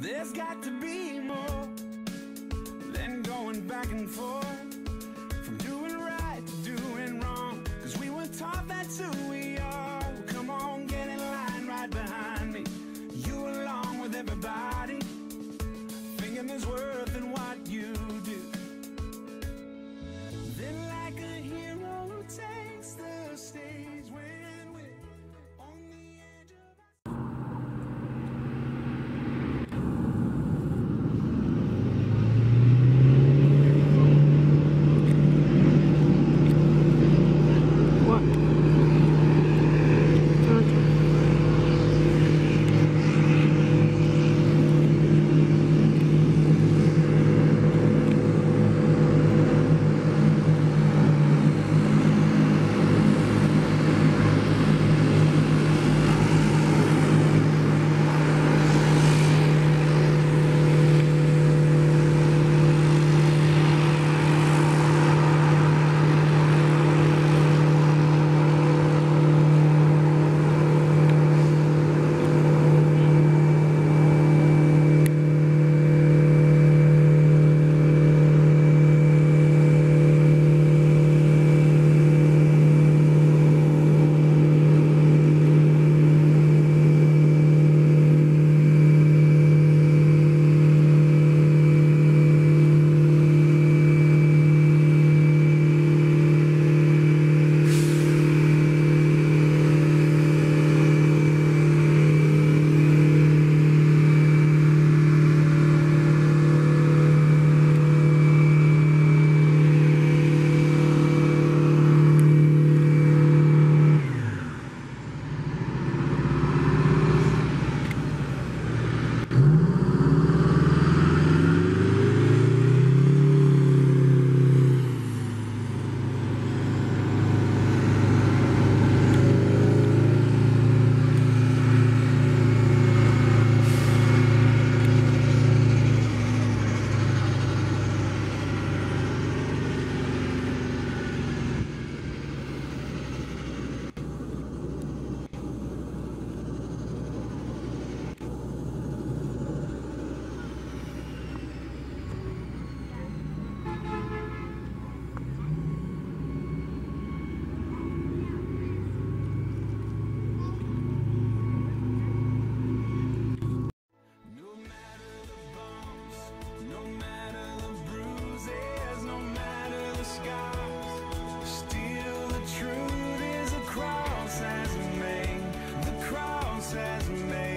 There's got to be more man.